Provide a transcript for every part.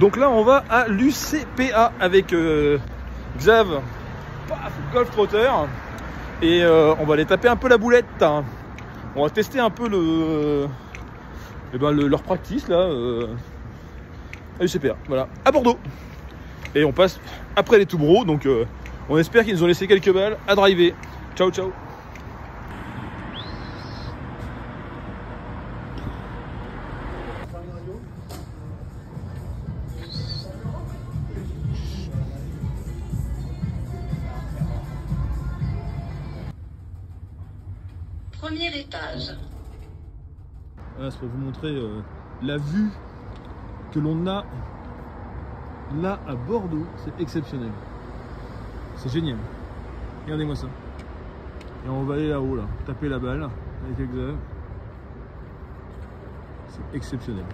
Donc là, on va à l'UCPA avec euh, Xav, Golf Trotter. Et euh, on va aller taper un peu la boulette. hein. On va tester un peu eh ben, le- leur practice là. euh, à l'UCPA, voilà, à Bordeaux. Et on passe après les tout bros, donc on espère qu'ils nous ont laissé quelques balles à driver. Ciao, ciao. Premier étage. Voilà, c'est pour vous montrer euh, la vue que l'on a là à Bordeaux. C'est exceptionnel. C'est génial. Regardez-moi ça. Et on va aller là-haut, là, taper la balle avec Xav. C'est exceptionnel.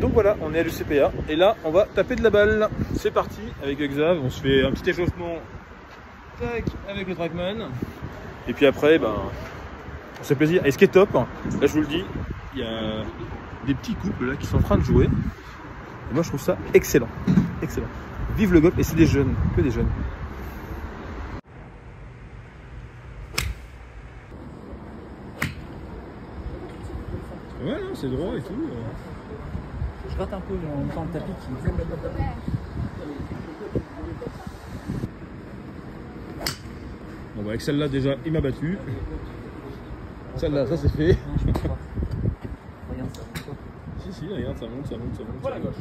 Donc voilà, on est à l'UCPA et là on va taper de la balle. C'est parti avec Xav, on se fait un petit échauffement avec le trackman. Et puis après, ben, on se plaisir. Et ce qui est top, là je vous le dis, il y a des petits couples là qui sont en train de jouer. Et moi je trouve ça excellent. Excellent. Vive le golf et c'est des jeunes, que des jeunes. Ouais, c'est droit et tout. Je gratte un peu en temps le tapis qui. Bon, avec celle-là, déjà, il m'a battu. Celle-là, ça c'est fait. Regarde ça. Si, si, regarde, ça monte, ça monte, ça monte. Voilà, monte.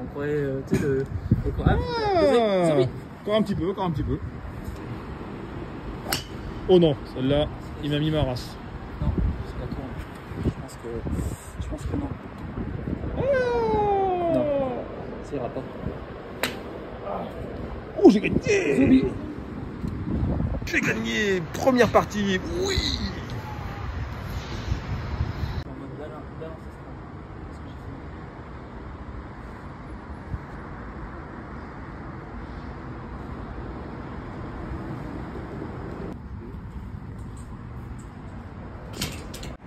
On pourrait, euh, tu sais, le. Ah, Ah, encore un petit peu, encore un petit peu. Oh non, celle-là, il m'a mis ma race. Non, c'est pas toi. Je pense que. Je pense que non. Non. Ça ira pas. Oh, j'ai gagné J'ai gagné Première partie, oui.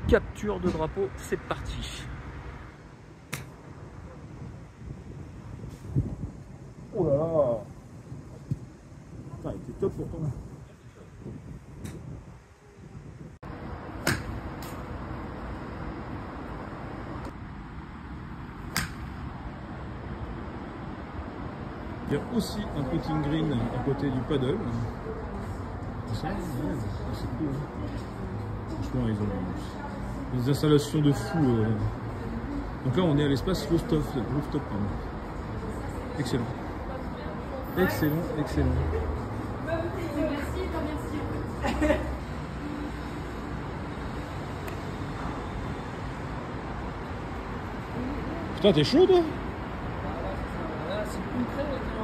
Capture de drapeau, c'est parti. Oh là là Putain, il était top pourtant. Il y a aussi un putting green à côté du paddle. C'est cool. hein. Franchement, ils ont des installations de fou. euh. Donc là, on est à l'espace rooftop, rooftop pardon. Excellent. Excellent, excellent. Putain, t'es chaud toi? Concret.